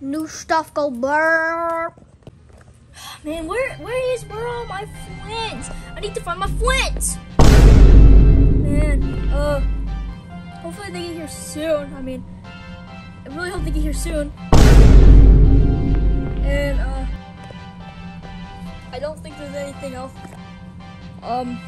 New stuff go blur. Man, where where is where are my flints? I need to find my flints. Man, uh, hopefully they get here soon. I mean, I really hope they get here soon. And uh, I don't think there's anything else. Um,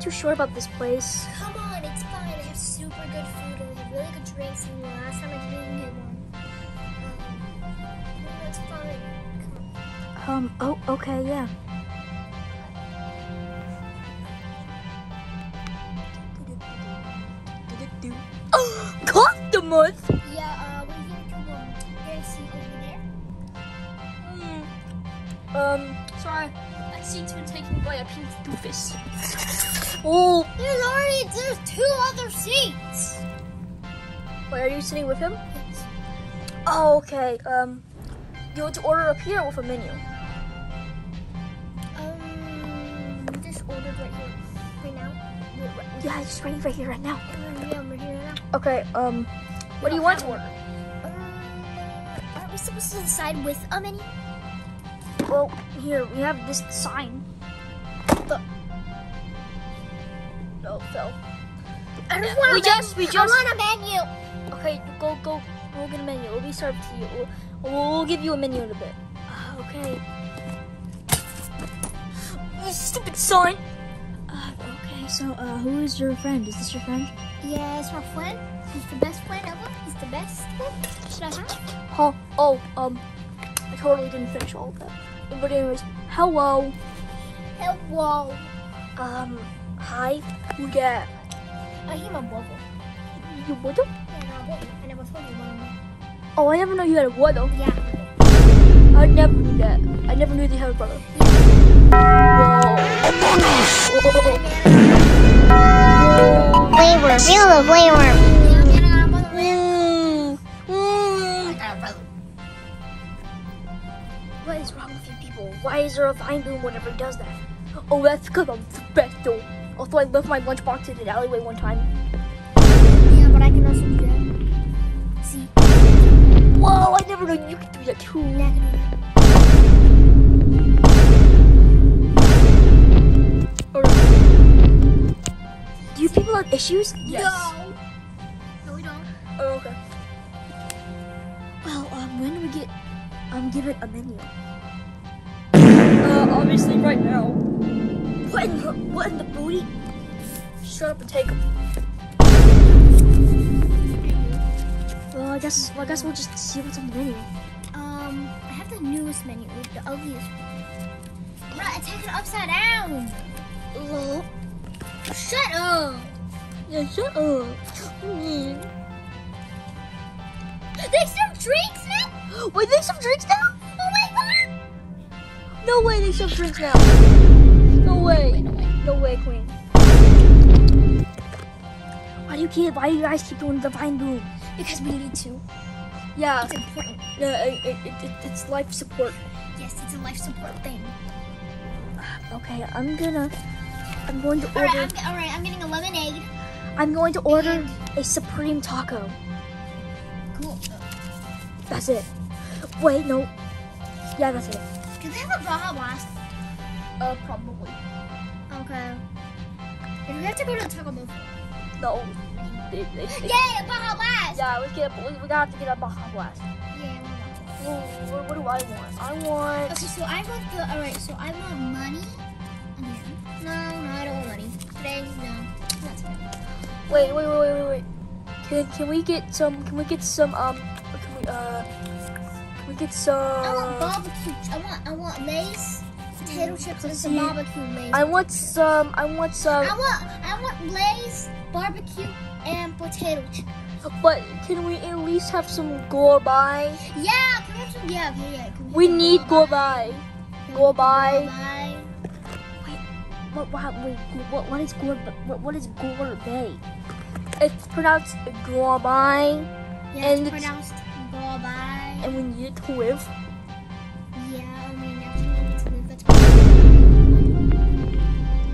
not too sure about this place. Come on, it's fine. They have super good food and they have really good drinks. And the last time I didn't get one. Um, it's fine. Come on. Um, oh, okay, yeah. Customers! Yeah, uh, we're here to, um, over there. Hmm. Um, sorry. That seat's been taken by a pink doofus. Oh, There's already, there's two other seats. wait, are you sitting with him? Yes. Oh, okay. Um, you want to order up here with a menu? Um, just ordered right here. Right now. Yeah, it's ready right here, right now. Uh, yeah, we're here now. Okay, um, what do you want to order? Um, aren't we supposed to decide with a menu? Well, here, we have this sign. The- No, fell. I just want We a just- menu. we just- I want a menu. Okay, go, go. We'll get a menu. It'll be served to you. We'll, we'll give you a menu in a bit. Ah, okay. You stupid sign! Uh, okay, so, uh, who is your friend? Is this your friend? Yeah, it's my friend. He's the best friend ever. He's the best one. Should I have? Huh? Oh, um, I totally didn't finish all of that. But anyways, hello. Hello. Um, hi. We get. I hear my bubble. You bubble? I never told you Oh, I never knew you had a brother. Yeah. I never knew that. I never knew they had a brother. Yeah. Whoa. Whoa. Whoa. Blade worm. Feel the blade. Why is there a vine boom whenever he does that? Oh, that's because I'm special. Also, I left my lunchbox in the alleyway one time. Yeah, but I can also do that. See? Whoa, I never knew you could do that too. Yeah, do you people have issues? No. No, we don't. Oh, okay. Well, um, when do we get, um, give it a menu? Obviously right now. What in the, what in the booty? Shut up and take them. Well, I guess, well, I guess we'll just see what's on the menu. Um, I have the newest menu the ugliest. Right, I take it upside down. Lol. Shut up. Yeah, shut up. They serve drinks now? Wait, they serve drinks now? Oh my god. No way, they serve drinks now. No way. No way, Queen. Why do you keep? Why do you guys keep doing the vine boom? Because we need to. Yeah, It's important. yeah, it, it, it, it- it's life support. Yes, it's a life support thing. Okay, I'm gonna, I'm going to All right, order. I'm, all right, I'm getting a lemonade. I'm going to order a supreme taco. Cool. That's it. Wait, no. Yeah, that's it. Do they have a Baja Blast? Uh, probably. Okay. Do we have to go to the Taco Bell? No. They, they, they, Yay, a Baja Blast! Yeah, let's get. We, we gotta have to get a Baja Blast. Yeah, we want Ooh, what, what do I want? I want. Okay, so I want the. Alright, so I want money. Again. No, no, I don't want money. Today, no. Today. Wait, wait, wait, wait, wait, wait. Can can we get some? Can we get some? Um, can we uh? We get some? I want barbecue. I want I want Lay's, potato chips, and some barbecue Lay's. I want some. I want some. I want I want Lay's, barbecue, and potato chips. But can we at least have some gourmet? Yeah, can we have some? Yeah, yeah. Can We have need some gourmet. Can we have Gourmet. gourmet? what, what, wait, what, what is Gore, what, what is Gorbet? It's pronounced Gorbine, Yeah, And it's pronounced Gorbei. And we when you twist, Yeah, I mean, actually, it's with that's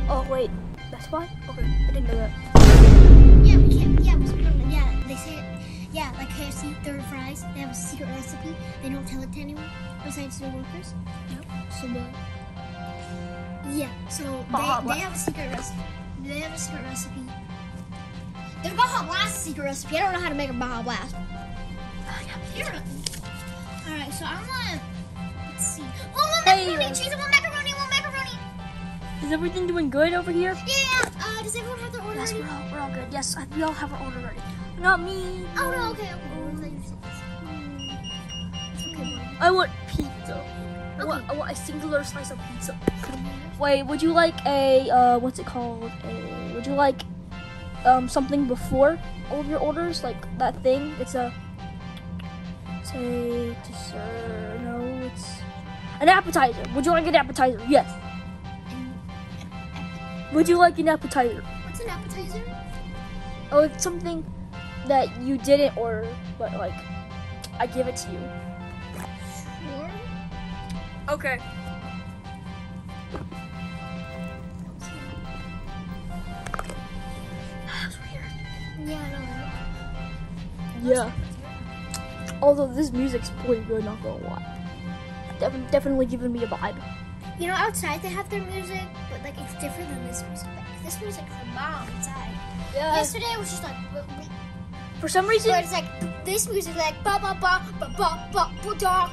oh wait, that's why? Okay, I didn't know that. Yeah, we can't. Yeah, we don't. Yeah, they say. it. Yeah, like KFC, their fries. They have a secret recipe. They don't tell it to anyone besides their workers. No. So the. Yeah. So Baja they, they have a secret recipe. They have a secret recipe. Their Baja Blast secret recipe. I don't know how to make a Baja Blast. Oh, All right. So I want. Let's see. Oh, one Hey, macaroni cheese. One macaroni. One macaroni. Is everything doing good over here? Yeah. Uh, does everyone have their order Yes, ready? we're all, we're all good. Yes, we all have our order ready. Not me. Oh no. Okay. Okay. I thought you. It's okay. I want pizza. I want, I want a singular slice of pizza. Wait, would you like a uh, what's it called? A, would you like um something before all of your orders, like that thing? It's a say dessert. No, it's an appetizer. Would you like an appetizer? Yes. Would you like an appetizer? What's an appetizer? Oh, it's something that you didn't order, but like I give it to you. Sure. Okay. That's weird. Yeah, no. Yeah. Although this music's pretty good, not gonna lie. Def- definitely giving me a vibe. You know, outside they have their music, but like it's different than this music. Like, this music's a bomb inside. Yeah. Yesterday it was just like, For some reason, But it's like this music like ba ba ba ba ba ba ba da.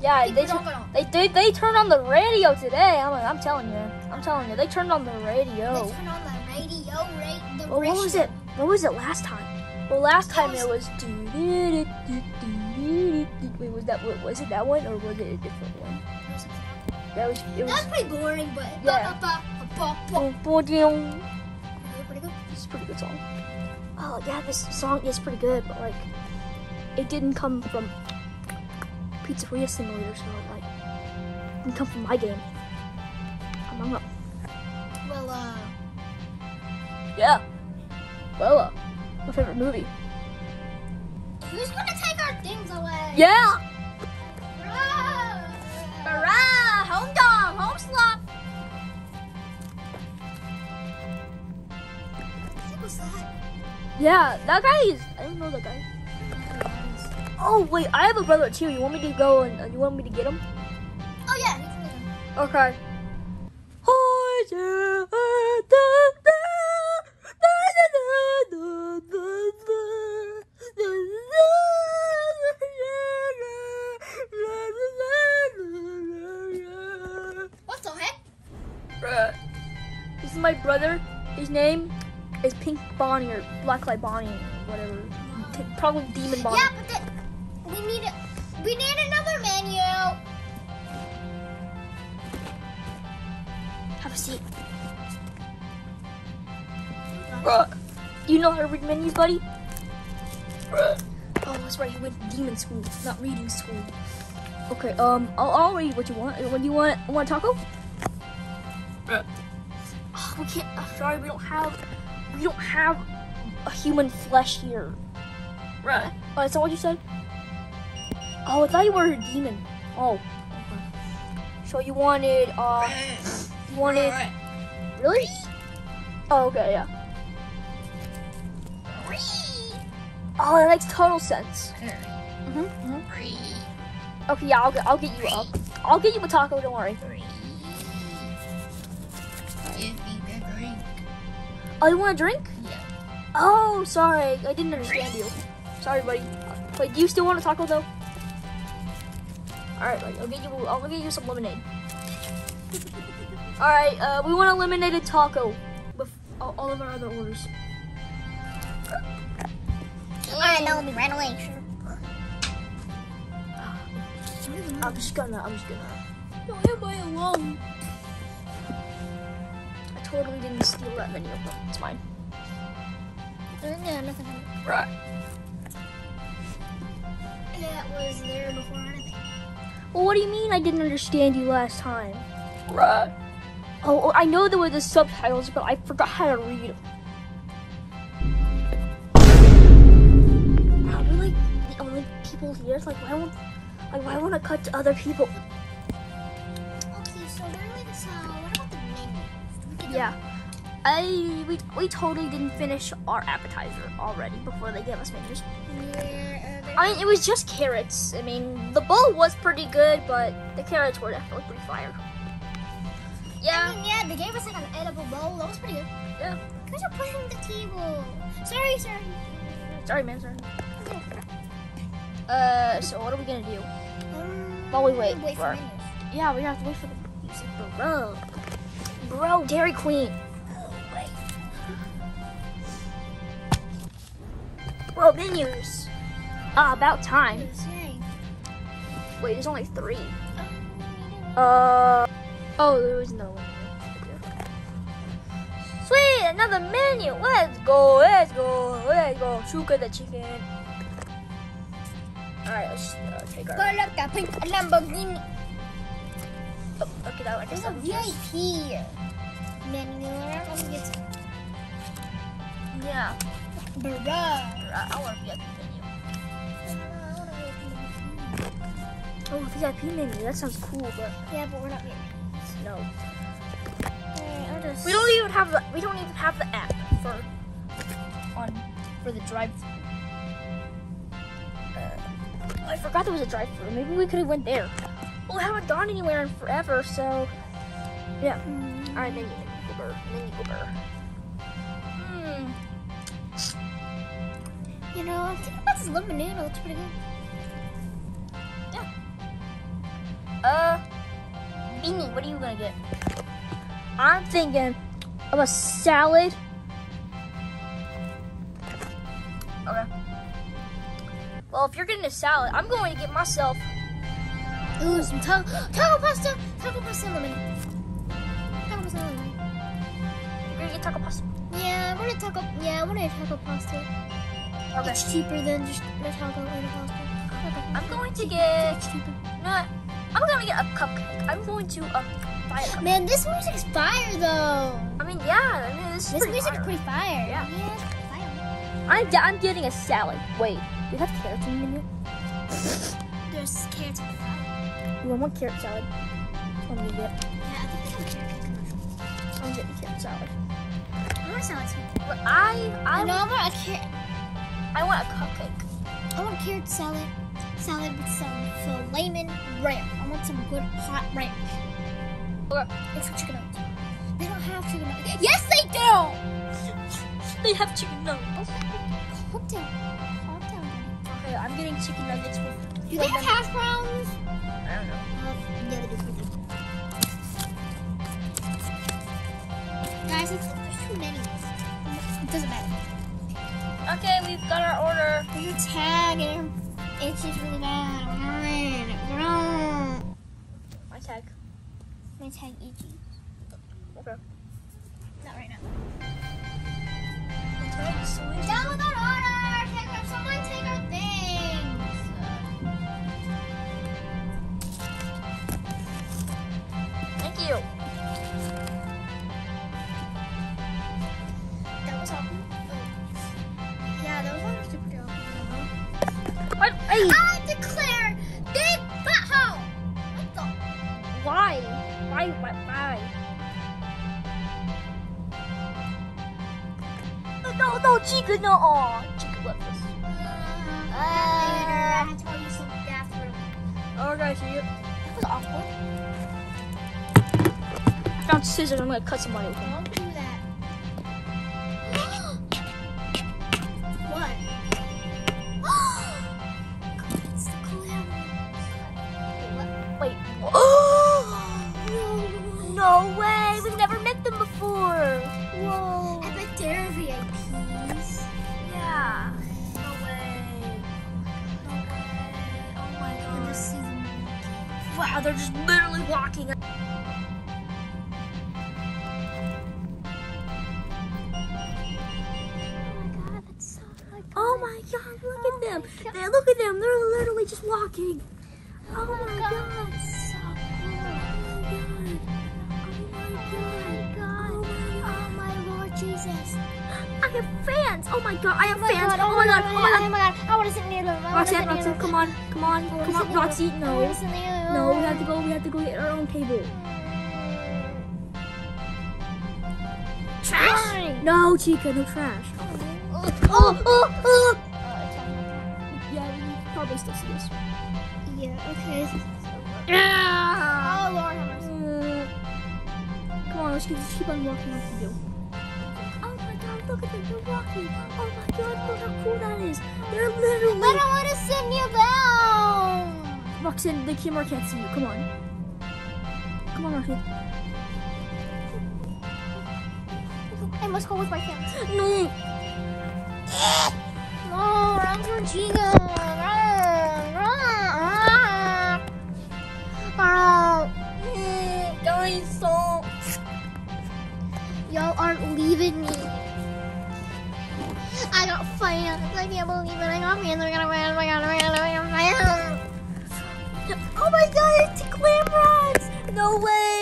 yeah, they, they they they turned on the radio today. I'm I'm telling you, I'm telling you, they turned on the radio. Let's turn on the radio, right? The Well, what was it? What was it last time? Well, last time it was. Wait, was that what was it that one or was it a different one? That was it was was. pretty boring, but Yeah. It's a pretty good song. Oh yeah, this song is pretty good, but like, it didn't come from Pizzeria Simulator, so like, it didn't come from my game. Among Us. Well, uh, Yeah. Bella, my favorite movie. who's gonna take our things away? Yeah. Hurrah! Hurrah! Home dog, home slop. That? Yeah, that guy is. I don't know that guy. Oh wait, I have a brother too. You want me to go and uh, you want me to get him? Oh yeah. Okay. What the heck? Bruh. This is my brother. His name is Pink Bonnie or Blacklight Bonnie, whatever. Probably Demon Bonnie. Yeah, but then we need a, we need another menu. Have a seat. Bruh. You know how to read menus, buddy? Oh, that's right. You went to demon school, not reading school. Okay. Um, I'll, I'll read what you want. What do you want? Want a taco? Oh, we can't. I'm sorry. We don't have. We don't have a human flesh here. Right. Oh, is that what you said? Oh, I thought you were a demon. Oh. Okay. So you wanted. Uh. You wanted. Really? Oh, okay, yeah. Oh, that makes total sense. hmm hmm Okay, yeah, I'll get, I'll get you up. I'll get you a taco. Don't worry. Oh, you want a drink? Yeah. Oh, sorry, I didn't understand you. Sorry, buddy. Wait, do you still want a taco though? All right, buddy. I'll get you. I'll get you some lemonade. All right, uh, we want a lemonade taco with all of our other orders. Yeah, no, we ran away. Sure. I'm just gonna. I'm just gonna. No, am I alone? I totally didn't steal that menu, but it's mine. Yeah, nothing. Right. That was there before anything. Well, what do you mean I didn't understand you last time? Right. Oh, oh I know there were the subtitles, but I forgot how to read. Are only people here? Like, why won't, like, why won't I cut to other people? Okay, so literally this, uh, what about the menu? We could Yeah. I we, we totally didn't finish our appetizer already before they gave us menus. Yeah, uh, I mean, it was just carrots. I mean, the bowl was pretty good, but the carrots were definitely pretty fire. I Yeah, mean, yeah, they gave us like an edible bowl. That was pretty good. yeah. Guys are pushing the table. Sorry, sorry. Sorry, man. Sorry. Uh, so what are we gonna do? Um, While we wait wait for- for. Yeah, we have to wait for the music, bro. Bro, Dairy Queen. Wait. Bro, menus. Ah, about time. Wait, there's only three. Um, Uh. Oh, there was no one. Sweet, another menu. Let's go. Let's go. Let's go. Sugar the chicken. All right, let's uh, take our. Color ka pink Lamborghini. Oh, okay, that guess There's a that. VIP menu. Let me get some. Yeah, Bruh. I, I want a VIP menu. Oh, VIP menu. That sounds cool, but Yeah, but we're not yet. no. Alright, just. We don't even have the. We don't even have the app for on for the drive-through. I forgot there was a drive-through. Maybe we could have went there. Well, we haven't gone anywhere in forever, so yeah. All right, menu, menu, Uber, menu, Uber. Hmm. You know, I think about this lemonade. It looks pretty good. Yeah. Uh, Beanie, what are you gonna get? I'm thinking of a salad. Well, if you're getting a salad, I'm going to get myself. Ooh, some taco, taco pasta. Taco pasta lemonade. Taco pasta lemonade. You're gonna get taco pasta. Yeah, I want a taco. Yeah, I want a taco pasta. Okay. It's cheaper than just the taco and a pasta. I'm going to get. It's cheaper. No, I'm gonna get a cupcake. I'm going to um buy a cupcake. Man, this music's fire though. I mean, yeah. I mean, this is This pretty music's fire. pretty fire. Yeah. Yeah, fire. I'm I'm getting a salad. Wait, you have carrots in menu? There's carrots in the salad. You want one carrot salad? What do you get? Yeah, I think have carrot I'm getting carrot salad. I want a salad. But I I no, I want a carrot. I want a cupcake. I want carrot salad. Salad with some flamin' ranch. I want some good hot. Okay. And some chicken nuggets. They don't have chicken nuggets. Yes, they do. They have chicken nuggets. Do they have hash browns? I don't know. Yeah, they do for them. Guys, I think there's too many. It doesn't matter. Okay, we've got our order. There's a tag and it's just really bad. My tag. My tag itchy. Awkward. I found scissors. I'm gonna cut somebody with them. They're just literally walking. Oh my god, look oh at them. They, look at them. They're literally just walking. Oh, oh my, my god. god. So cool. Oh my lord Jesus. I have fans. Oh my god, I have fans. Oh, my god. Oh my god. Oh my god. I want to sit near them. Roxy, Roxy, come on. Come on. Come on, Roxy. No wanna sit near them. No, we have to go, we have to go get our own table. Trash? Fine. No, Chica, no trash. Oh, oh, oh, oh. oh, oh, oh. Yeah, we probably still see us. Yeah, okay. Yeah! Oh, Lord mercy. Uh, come on, let's keep, keep on walking like we do. Oh my god, look at them, they're walking. Oh my god, look how cool that is. They're literally... I want to sit near them. Roxanne, the camera can't see you. Come on. Come on, Roxanne. I must go with my friends. No! No, run, Georgina. Run, run. Run. Guys, stop! Y'all aren't leaving me. I got fans. I can't believe it. I got fans. I got fans. I got fans. Oh my god, it's Glam Rocks! No way!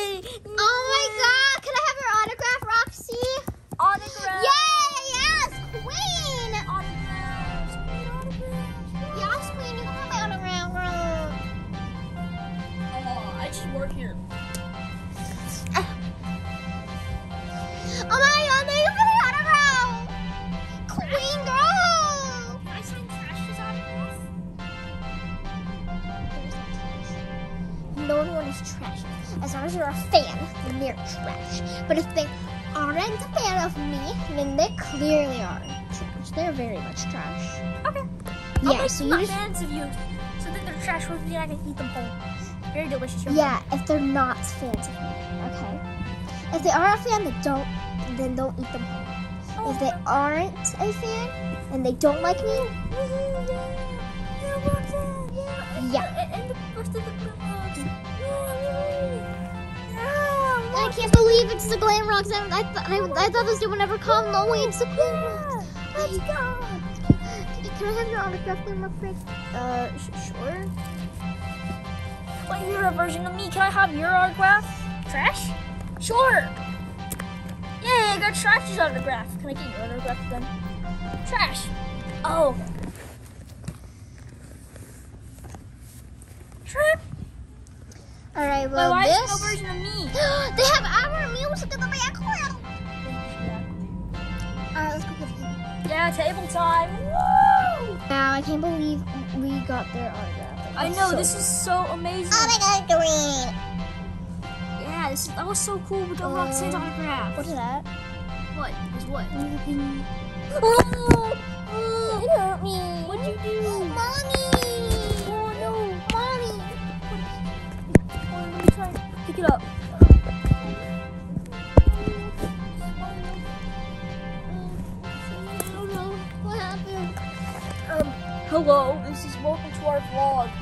Trash. But if they aren't a fan of me, then they clearly are trash. They're very much trash. Okay. Yeah, okay, so you just fans of you. So then they're trash with me and I can eat them whole. Very delicious. yeah, if they're not fans of me, okay. If they are a fan, then don't then don't eat them. whole. Oh, if they aren't a fan and they don't like me, Yeah. And the first of the can't believe it's the Glam Rocks. I, I, th- I, I thought this day would never come. No way, it's the Glam Rocks. Let's go. Can I have your autograph, Glam Rock Frick? Uh, sh- sure. Wait, you're a version of me. Can I have your autograph? Trash? Sure. Yay, I got Trash's autograph. Can I get your autograph then? Trash. Oh. Shrimp. All right, well, why is there this. Yeah, table time. Woo! Now, I can't believe we got their autograph. Like, I know so this is so amazing. Oh my god, green. Yeah, this that was so cool. We got Uh, Roxanne's autograph. What is that? What? Is what? Oh, Oh, it hurt me. What'd you do? Mommy. Oh no. Mommy. Oh, let me try. Pick it up. Hello. This is welcome to our vlog.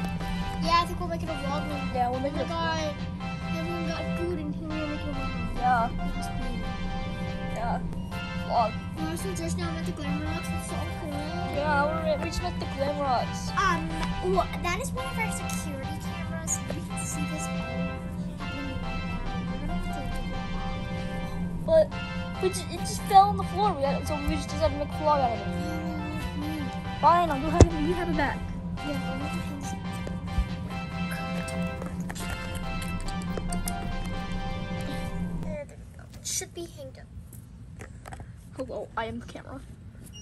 Yeah, I think we're making a vlog now. Yeah, we're Oh making my a god. Everyone got food and here we're making a vlog. yeah, yeah, vlog. Well, so just now at the Glamour Rocks. It's so cool. Yeah, we're we just met the Glam Rocks. Um, well, that is one of our security cameras. We can see this all happening right now. We're gonna have to do that. But we just, it just fell on the floor. We had, so we just decided to make a vlog out of it. Fine, I'll go ahead and you have it back. Yeah, we're have to There we go. It should be hanged up. Hello, I am the camera.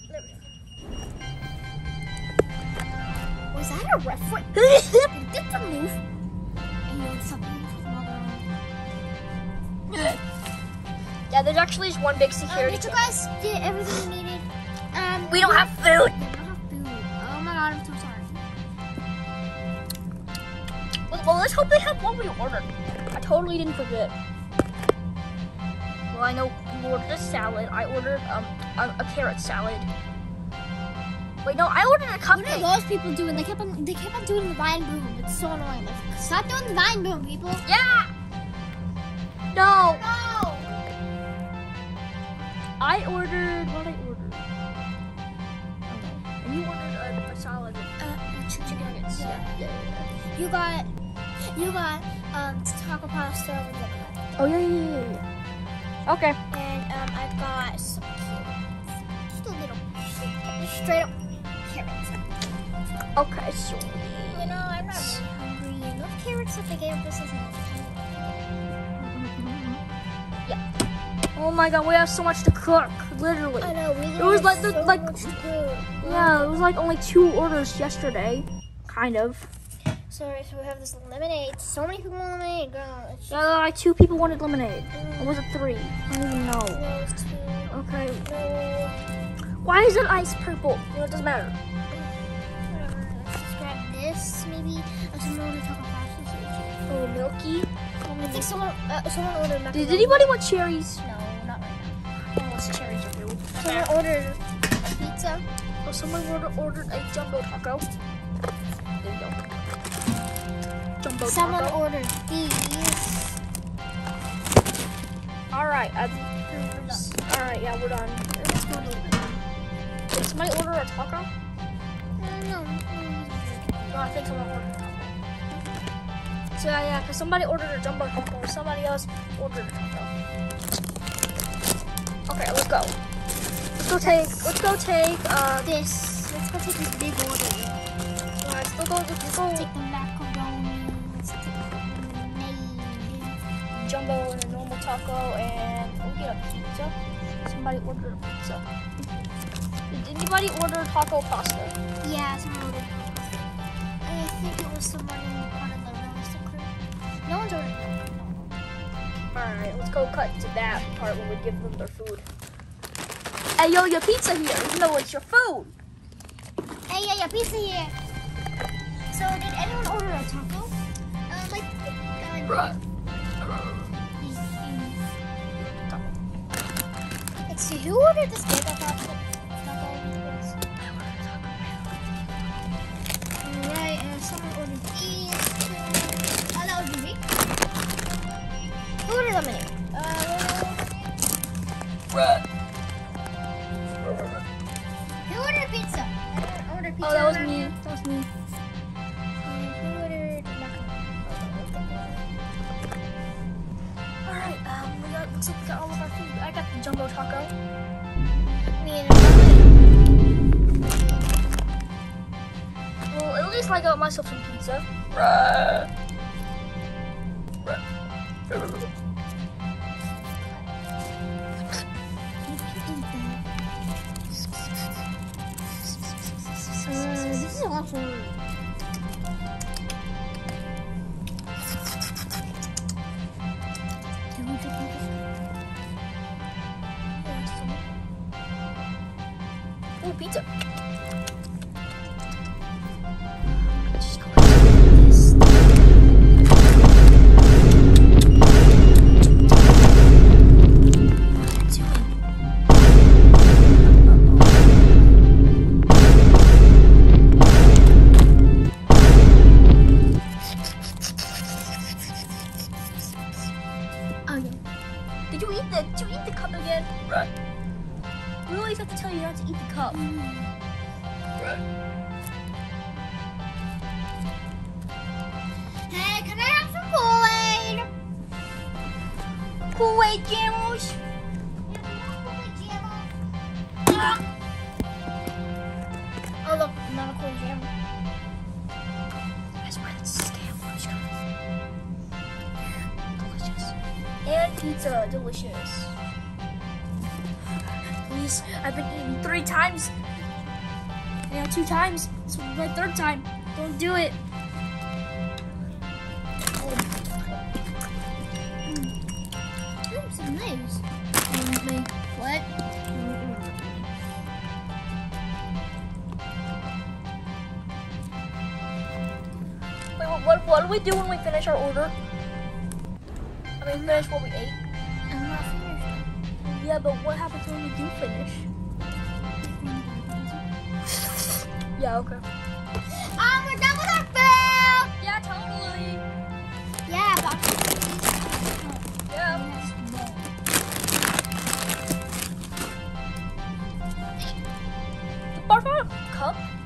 There we go. Was that a reference? Did the move? And you something. Yeah, there's actually just one big Um, security did you guys get everything you needed? Um, We don't have food. We don't have food. Well, let's hope they have what we ordered. I totally didn't forget. Well, I know you ordered a salad. I ordered um a, a carrot salad. Wait, no, I ordered a cupcake. What are those people doing? They kept on they kept on doing the vine boom. It's so annoying. Like, stop doing the vine boom, people. Yeah. No, No. I ordered what I ordered. Okay. And you ordered a, a salad with Uh, chicken nuggets. Yeah. yeah, yeah. You got you got um taco pasta with the Oh yeah, yeah, yeah, yeah. Okay. and um I got some cute little straight up carrots. Okay, so You know, I'm not really hungry. Enough carrots if they gave this is as Oh my god, we have so much to cook. Literally. I know. We It was like so the- like- much to do. Yeah, it was like only two orders yesterday. Kind of. Sorry, so we have this lemonade. So many people want lemonade, girl. It's Yeah, like two people wanted lemonade. Or was it three? I don't even know. no, it's. Okay. No. Why is it ice purple? Well, it doesn't matter. Whatever. Let's grab this, maybe. Uh, someone ordered chocolate. Oh, milky. I think someone, uh, someone ordered macaroni. Did anybody want cherries? No, not right now. Oh, it's cherries are good. Someone ordered a pizza. Oh, someone ordered, ordered a jumbo taco. Jumbo Someone taco. ordered these. All right. I, all right. Yeah, we're done. Let's go to Did somebody order a taco? No, no. No, I think someone ordered a taco. So yeah, yeah, because somebody ordered a jumbo taco, or somebody else ordered a taco. Okay, let's go. Let's go take. Let's go take. Uh, This. Let's go take this big order. let's go. Let's Let's take the macaroni. Jumbo and a normal taco, and we'll get a pizza. Somebody ordered a pizza. Did anybody order taco pasta? Yeah, someone ordered pasta. I think it was someone in one of the realistic crew. No one's ordered that. All right, let's go cut to that part when we give them their food. Hey, yo, your pizza here, even though it's your food. Hey, yeah, yeah, pizza here. So, did anyone order a taco? Um, like, uh, Let's who ordered this? Taco, looks like we got all of our food. I got the jumbo taco. Me and Well, at least I got myself some pizza. Uh, this is awful. Kool-Aid Oh look, not a cool jam. I swear that's scam. Delicious. And pizza, delicious. Please, I've been eating three times. Yeah, two times. This will be my third time. Don't do it. What, what, what do we do when we finish our order? I mean, finish what we ate. I'm not finished. Yeah, but what happens when we do finish? Yeah, okay. Um, we're done with our food. Yeah, totally. Yeah, but Yeah. The bar cup?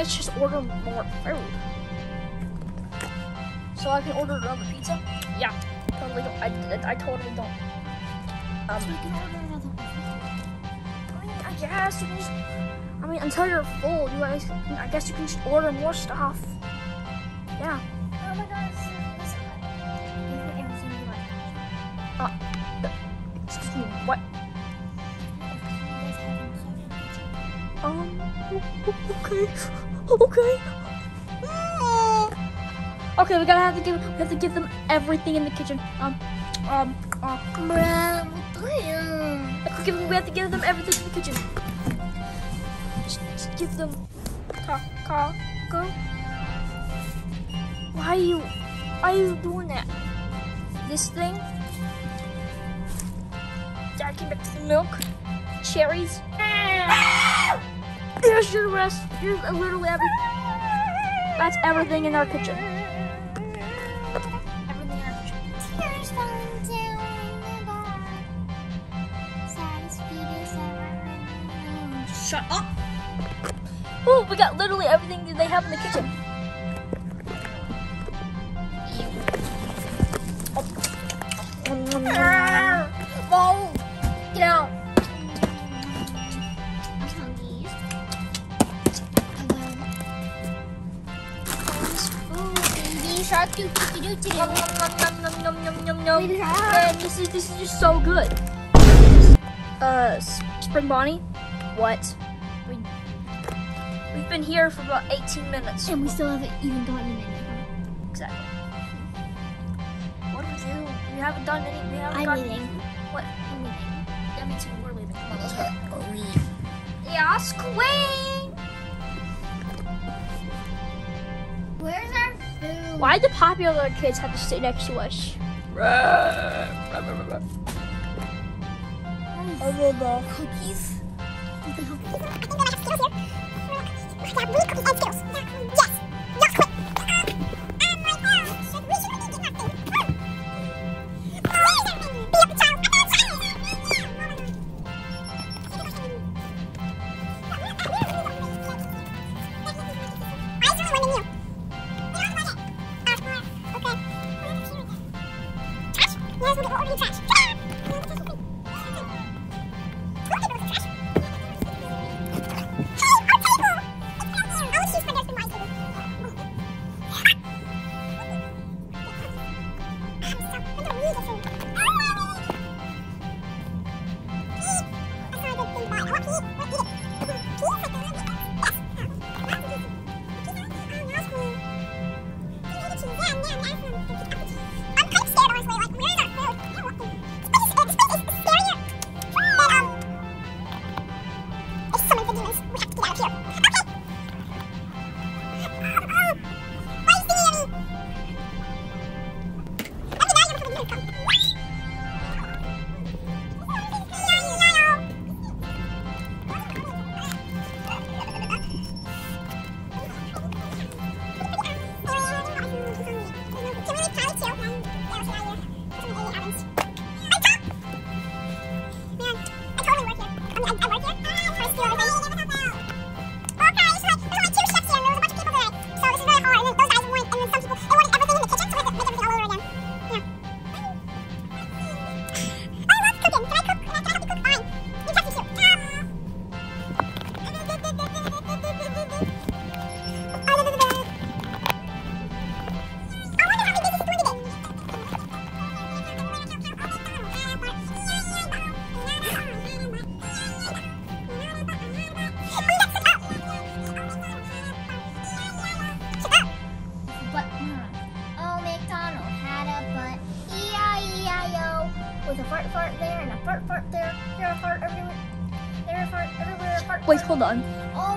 Guys just order more food? so I can order another pizza? Yeah, totally don't. I, I, I totally don't. Um, So we can order another. I mean, I guess you can just. I mean, until you're full, you guys. I guess you can just order more stuff. Yeah. Oh my god, this Look at everything you like. Excuse me. What? You guys have inside your kitchen. Um. Okay. Okay. Okay, we gotta have to give. We have to give them everything in the kitchen. Um. Um. Damn. we have to give- we have to give them everything in the kitchen. Just, just give them. Go. Why are you? Why are you doing that? This thing. Back the milk. Cherries. There's your rest. Here's literally every. That's everything in our kitchen. Everything in our kitchen. Tears falling down in the bar. Saddest, sweetest ever. Shut up. Oh, we got literally everything they have in the kitchen. This is this is just so good. Uh, Spring Bonnie, what? We we've been here for about 18 minutes. And we still haven't even gotten in it. Exactly. What do we do? We haven't done any. We haven't I'm gotten leaving. What? I'm leaving. Yeah, me too. We're leaving. Come on, let's go. Yes, queen. Where's our food? Why do popular kids have to sit next to us? Cookies? What the hell? But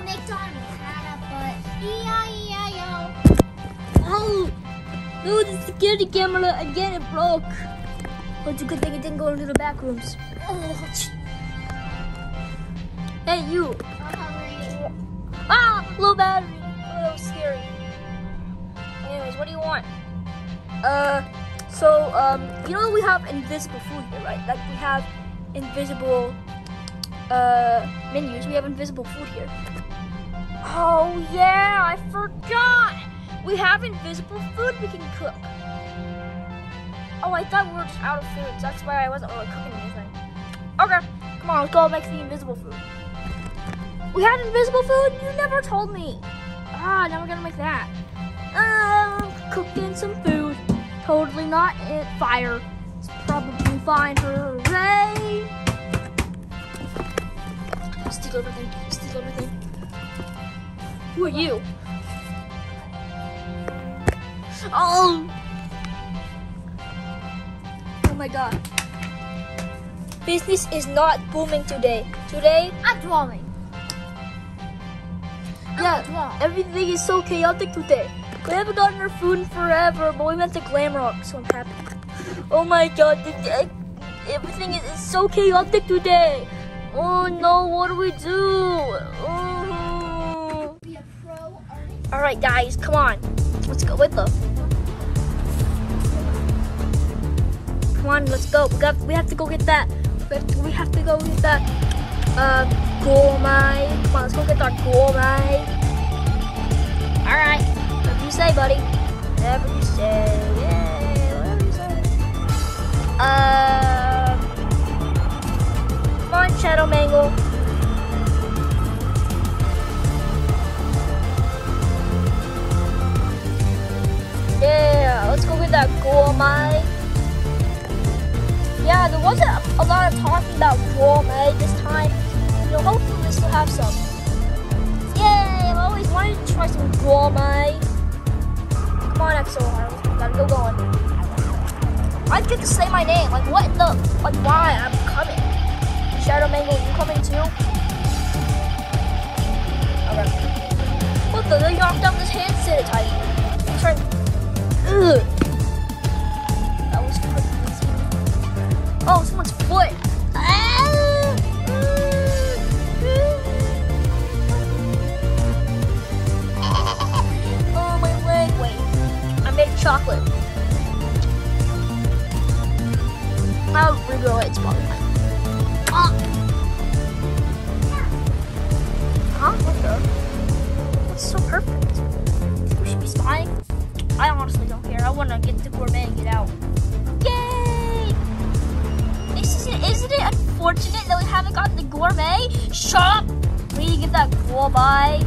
on. Oh, had a butt, E-I-E-I-O. No, the security camera again. It broke. But it's a good thing it didn't go into the back rooms. Oh, hey, you. Ah, low battery. Oh, that was scary. Anyways, what do you want? Uh, so, um, you know we have invisible food here, right? Like we have invisible, uh, menus. We have invisible food here. Oh, yeah, I forgot. We have invisible food we can cook. Oh, I thought we were just out of food. That's why I wasn't really cooking anything. Okay, come on, let's go make the invisible food. We had invisible food? You never told me. Ah, now we're gonna make that. Um, cooking some food. Totally not in fire. It's probably fine. Hooray! Steal everything. Steal everything. Who are you? Oh! Oh my god. Business is not booming today. Today, I'm drawing. yeah, everything is so chaotic today. We haven't gotten our food in forever, but we went to Glamrock, so I'm happy. Oh my god, everything is, is so chaotic today. Oh no, what do we do? Oh. All right, guys, come on. Let's go with them. Come on, let's go. We got. We have to go get that. We have to, we have to go get that. Uh, gourmet. Come on, let's go get that gourmet. All right. Whatever you say, buddy. Whatever you say. Yeah, whatever you say. Uh, come on, Shadow Mangle. Yeah, let's go get that gourmet. Yeah, there wasn't a lot of talking about gourmet this time. You know, hopefully we still have some. Yay! I've always wanted to try some gourmet. Come on, XOR. Gotta go going. I get to say my name. Like, what the? Like, why? I'm coming. Shadow Mangle, you coming too? Okay. What the? They knocked out this hand sanitizer. Trying. That was crazy. Oh, someone's foot. Ah! Oh, my leg. Wait. I made chocolate. I'll regrow it. It's probably fine. Ah. Huh? What the? That's so perfect. We should be spying. I honestly don't care. I want to get the gourmet and get out. Yay! Isn't it, isn't it unfortunate that we haven't gotten the gourmet? Shut up! We need to get that gourmet.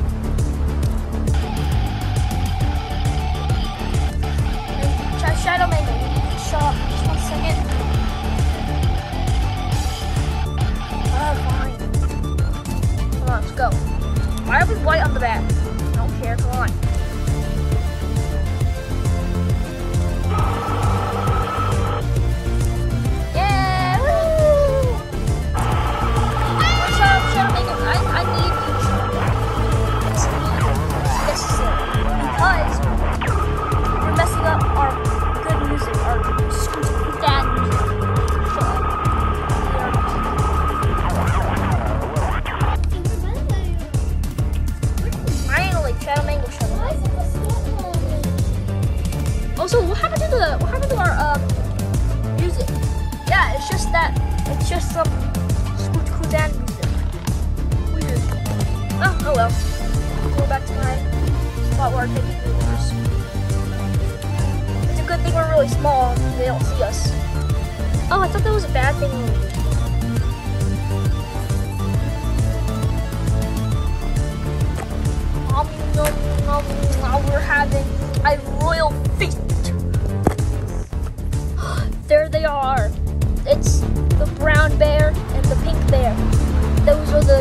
Sh- Shadow to shut just one second. Oh, fine. Come on, let's go. Why are we white on the back?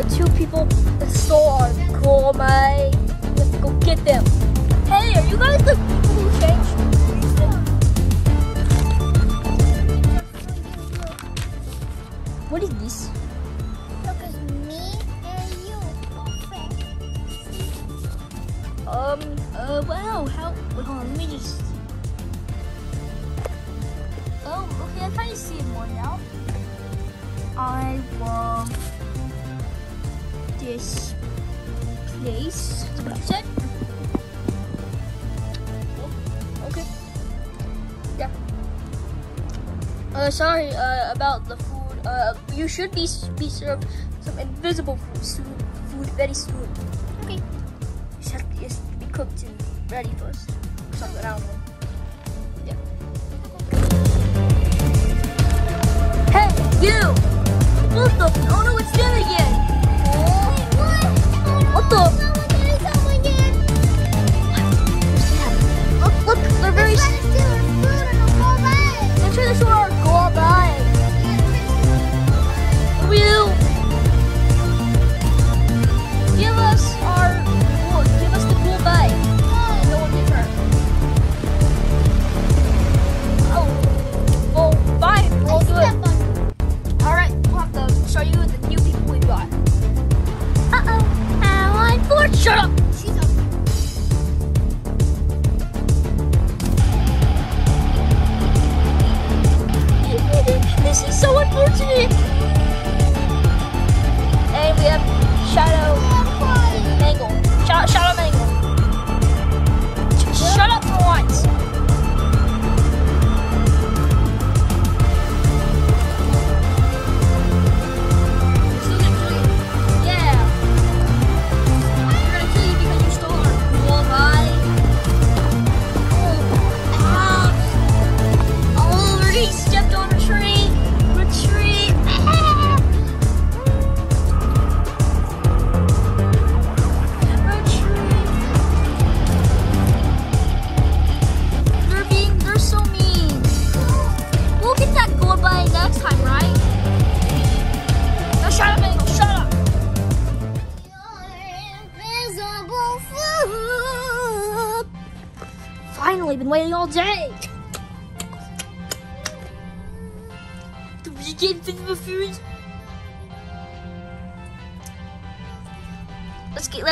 The two people that stole our gourmet. To go get them. Hey, are you guys the people who changed? What is this? Because me and you are friends. Um, uh, wow, how, hold on, let me just. Oh, okay, I kind of see it more now. I love this place. What you said. Oh, okay. Yeah. Uh, sorry uh, about the food. Uh, you should be be served some invisible food, food very soon. Okay. It has, it has to be cooked and ready first. Something I don't know. Hey, you! Oh no, it's again! 多。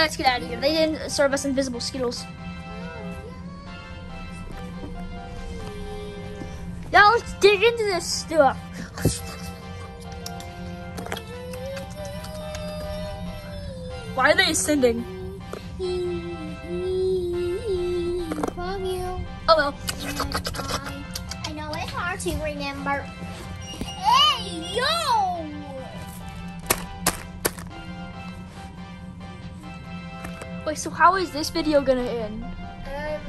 let's get out of here. They didn't serve us invisible Skittles. Now let's dig into this stuff. Why are they ascending? You. Oh well. I know it's hard to remember. Hey, yo! Wait, so how is this video gonna end? Um,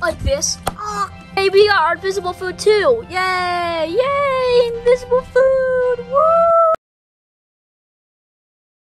like this. Oh, maybe we got invisible food too. Yay! Yay! Invisible food! Woo!